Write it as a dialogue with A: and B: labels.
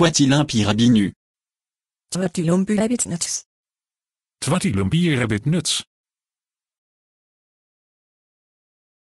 A: Soit-il un pirabinu
B: Twatilumpi rabbit nuts.
C: Twatilumpy rabbit nuts.